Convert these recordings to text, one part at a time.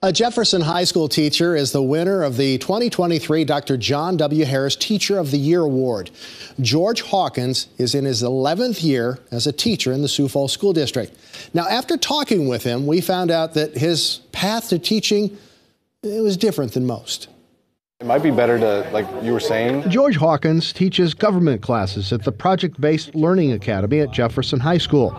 A Jefferson High School teacher is the winner of the 2023 Dr. John W. Harris Teacher of the Year Award. George Hawkins is in his 11th year as a teacher in the Sioux Falls School District. Now, after talking with him, we found out that his path to teaching it was different than most. It might be better to, like you were saying. George Hawkins teaches government classes at the Project Based Learning Academy at Jefferson High School.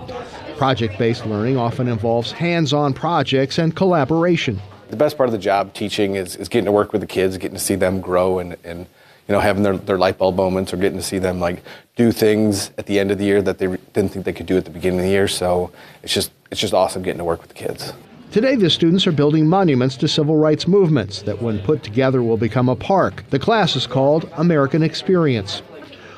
Project based learning often involves hands on projects and collaboration. The best part of the job teaching is, is getting to work with the kids, getting to see them grow and, and you know, having their, their light bulb moments or getting to see them like do things at the end of the year that they didn't think they could do at the beginning of the year. So it's just, it's just awesome getting to work with the kids. Today, the students are building monuments to civil rights movements that, when put together, will become a park. The class is called American Experience.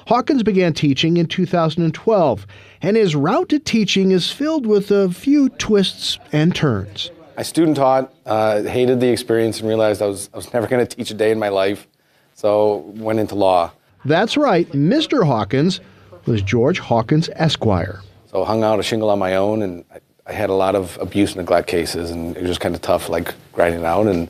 Hawkins began teaching in 2012, and his route to teaching is filled with a few twists and turns. I student taught, uh, hated the experience, and realized I was, I was never going to teach a day in my life, so went into law. That's right, Mr. Hawkins was George Hawkins Esquire. So hung out a shingle on my own, and I, I had a lot of abuse and neglect cases, and it was just kind of tough, like grinding out, and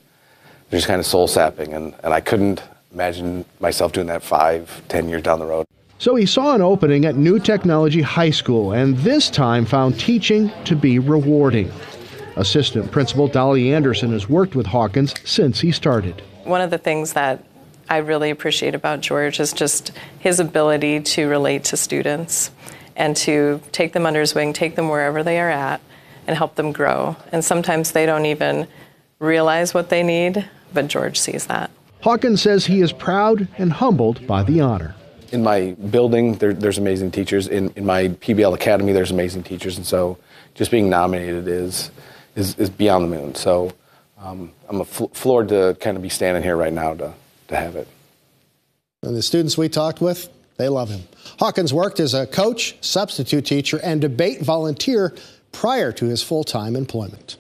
just kind of soul sapping, and, and I couldn't imagine myself doing that five, ten years down the road. So he saw an opening at New Technology High School and this time found teaching to be rewarding. Assistant Principal Dolly Anderson has worked with Hawkins since he started. One of the things that I really appreciate about George is just his ability to relate to students and to take them under his wing, take them wherever they are at, and help them grow. And sometimes they don't even realize what they need, but George sees that. Hawkins says he is proud and humbled by the honor. In my building, there, there's amazing teachers. In, in my PBL Academy, there's amazing teachers. And so just being nominated is, is, is beyond the moon. So um, I'm fl- floored to kind of be standing here right now to, to have it. And the students we talked with, they love him. Hawkins worked as a coach, substitute teacher, and debate volunteer prior to his full time employment.